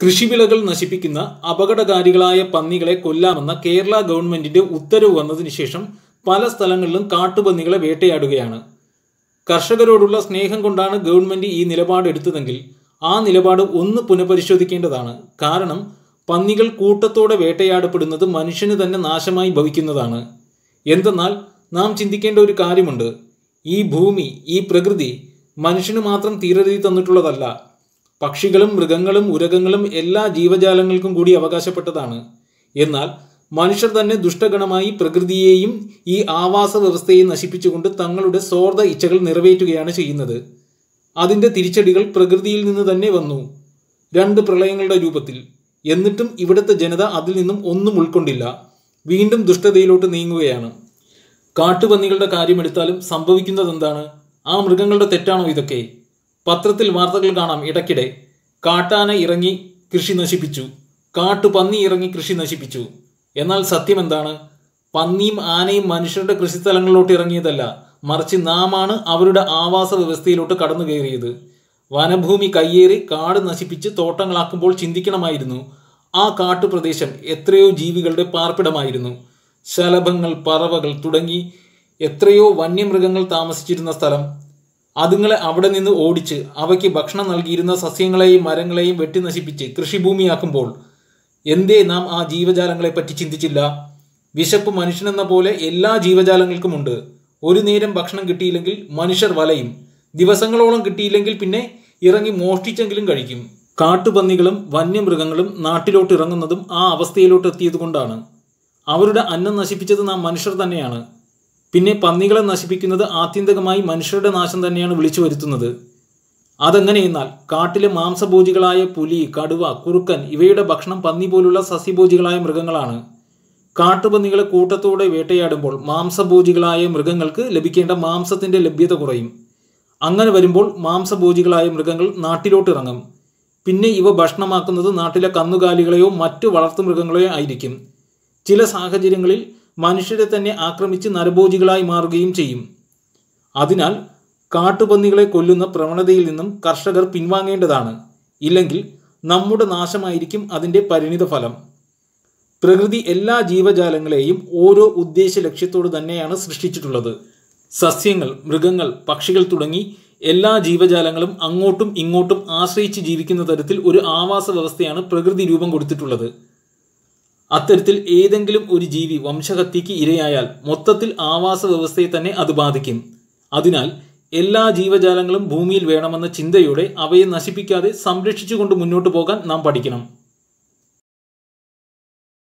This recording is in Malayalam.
കൃഷിവിളകൾ നശിപ്പിക്കുന്ന അപകടകാരികളായ പന്നികളെ കൊല്ലാമെന്ന കേരള ഗവൺമെന്റിന്റെ ഉത്തരവ് വന്നതിന് ശേഷം പല സ്ഥലങ്ങളിലും കാട്ടുപന്നികളെ വേട്ടയാടുകയാണ്. കർഷകരോടുള്ള സ്നേഹം കൊണ്ടാണ് ഗവൺമെന്റ് ഈ നിലപാട് എടുത്തതെങ്കിൽ ആ നിലപാട് ഒന്ന് പുനഃപരിശോധിക്കേണ്ടതാണ്. കാരണം പന്നികൾ കൂട്ടത്തോടെ വേട്ടയാടപ്പെടുന്നത് മനുഷ്യന് തന്നെ നാശമായി ഭവിക്കുന്നതാണ്. എന്തെന്നാൽ നാം ചിന്തിക്കേണ്ട ഒരു കാര്യമുണ്ട്. ഈ ഭൂമി ഈ പ്രകൃതി മനുഷ്യന് മാത്രം തീരതി തന്നിട്ടുള്ളതല്ല. പക്ഷികളും മൃഗങ്ങളും ഉരകങ്ങളും എല്ലാ ജീവജാലങ്ങൾക്കും കൂടി അവകാശപ്പെട്ടതാണ്. എന്നാൽ മനുഷ്യർ തന്നെ ദുഷ്ടഗണമായി പ്രകൃതിയെയും ഈ ആവാസ വ്യവസ്ഥയെ നശിപ്പിച്ചുകൊണ്ട് തങ്ങളുടെ സ്വാർത്ഥ ഇച്ഛകൾ നിറവേറ്റുകയാണ് ചെയ്യുന്നത്. അതിന്റെ തിരിച്ചടികൾ പ്രകൃതിയിൽ നിന്ന് തന്നെ വന്നു. രണ്ട് പ്രളയങ്ങളുടെ രൂപത്തിൽ. എന്നിട്ടും ഇവിടുത്തെ ജനത അതിൽ നിന്നും ഒന്നും ഉൾക്കൊണ്ടില്ല. വീണ്ടും ദുഷ്ടതയിലോട്ട് നീങ്ങുകയാണ്. കാട്ടുപന്നികളുടെ കാര്യമെടുത്താലും സംഭവിക്കുന്നത് എന്താണ് ആ മൃഗങ്ങളുടെ തെറ്റാണോ ഇതൊക്കെ? പത്രത്തിൽ വാർത്തകൾ കാണാം ഇടയ്ക്കിടെ. കാട്ടാന ഇറങ്ങി കൃഷി നശിപ്പിച്ചു. കാട്ടുപന്നി ഇറങ്ങി കൃഷി നശിപ്പിച്ചു. എന്നാൽ സത്യം എന്താണ് പന്നിയും ആനയും മനുഷ്യരുടെ കൃഷിസ്ഥലങ്ങളിലോട്ട് ഇറങ്ങിയതല്ല. മറിച്ച് നാമാണ് അവരുടെ ആവാസ വ്യവസ്ഥയിലോട്ട് കടന്നു കയറിയത്. വനഭൂമി കയ്യേറി കാട് നശിപ്പിച്ച് തോട്ടങ്ങളാക്കുമ്പോൾ ചിന്തിക്കണമായിരുന്നു. ആ കാട്ടുപ്രദേശം എത്രയോ ജീവികളുടെ പാർപ്പിടമായിരുന്നു. ശലഭങ്ങൾ പറവകൾ തുടങ്ങി എത്രയോ വന്യമൃഗങ്ങൾ താമസിച്ചിരുന്ന സ്ഥലം. അതുങ്ങളെ അവിടെ നിന്ന് ഓടിച്ച് അവയ്ക്ക് ഭക്ഷണം നൽകിയിരുന്ന സസ്യങ്ങളെയും മരങ്ങളെയും വെട്ടി നശിപ്പിച്ച് കൃഷിഭൂമിയാക്കുമ്പോൾ എന്തേ നാം ആ ജീവജാലങ്ങളെ പറ്റി ചിന്തിച്ചില്ല? വിശപ്പ് മനുഷ്യനെന്ന പോലെ എല്ലാ ജീവജാലങ്ങൾക്കുമുണ്ട്. ഒരു നേരം ഭക്ഷണം കിട്ടിയില്ലെങ്കിൽ മനുഷ്യർ വലയും. ദിവസങ്ങളോളം കിട്ടിയില്ലെങ്കിൽ പിന്നെ ഇറങ്ങി മോഷ്ടിച്ചെങ്കിലും കഴിക്കും. കാട്ടുപന്നികളും വന്യമൃഗങ്ങളും നാട്ടിലോട്ട് ഇറങ്ങുന്നതും ആ അവസ്ഥയിലോട്ട് എത്തിയതുകൊണ്ടാണ് അവരുടെ അന്നം നശിപ്പിച്ചത് നാം മനുഷ്യർ തന്നെയാണ്. പിന്നെ പന്നികളെ നശിപ്പിക്കുന്നത് ആത്യന്തികമായി മനുഷ്യരുടെ നാശം തന്നെയാണ് വിളിച്ചു വരുത്തുന്നത്. അതെങ്ങനെയെന്നാൽ കാട്ടിലെ മാംസഭോജികളായ പുലി കടുവ കുറുക്കൻ ഇവയുടെ ഭക്ഷണം പന്നി പോലുള്ള സസ്യഭോജികളായ മൃഗങ്ങളാണ്. കാട്ടുപന്നികളെ കൂട്ടത്തോടെ വേട്ടയാടുമ്പോൾ മാംസഭോജികളായ മൃഗങ്ങൾക്ക് ലഭിക്കേണ്ട മാംസത്തിന്റെ ലഭ്യത കുറയും. അങ്ങനെ വരുമ്പോൾ മാംസഭോജികളായ മൃഗങ്ങൾ നാട്ടിലോട്ട് ഇറങ്ങും പിന്നെ ഇവ ഭക്ഷണമാക്കുന്നത് നാട്ടിലെ കന്നുകാലികളെയോ മറ്റു വളർത്തുമൃഗങ്ങളെയോ ആയിരിക്കും. ചില സാഹചര്യങ്ങളിൽ മനുഷ്യരെ തന്നെ ആക്രമിച്ച് നരഭോജികളായി മാറുകയും ചെയ്യും. അതിനാൽ കാട്ടുപന്നികളെ കൊല്ലുന്ന പ്രവണതയിൽ നിന്നും കർഷകർ പിൻവാങ്ങേണ്ടതാണ്. ഇല്ലെങ്കിൽ നമ്മുടെ നാശമായിരിക്കും അതിന്റെ പരിണിത ഫലം. പ്രകൃതി എല്ലാ ജീവജാലങ്ങളെയും ഓരോ ഉദ്ദേശ ലക്ഷ്യത്തോട് തന്നെയാണ് സൃഷ്ടിച്ചിട്ടുള്ളത്. സസ്യങ്ങൾ മൃഗങ്ങൾ പക്ഷികൾ തുടങ്ങി എല്ലാ ജീവജാലങ്ങളും അങ്ങോട്ടും ഇങ്ങോട്ടും ആശ്രയിച്ച് ജീവിക്കുന്ന തരത്തിൽ ഒരു ആവാസ വ്യവസ്ഥയാണ് പ്രകൃതി രൂപം കൊടുത്തിട്ടുള്ളത്. അത്തരത്തിൽ ഏതെങ്കിലും ഒരു ജീവി വംശഹത്യക്ക് ഇരയായാൽ മൊത്തത്തിൽ ആവാസ വ്യവസ്ഥയെ തന്നെ അത് ബാധിക്കും. അതിനാൽ എല്ലാ ജീവജാലങ്ങളും ഭൂമിയിൽ വേണമെന്ന ചിന്തയോടെ അവയെ നശിപ്പിക്കാതെ സംരക്ഷിച്ചുകൊണ്ട് മുന്നോട്ട് പോകാൻ നാം പഠിക്കണം.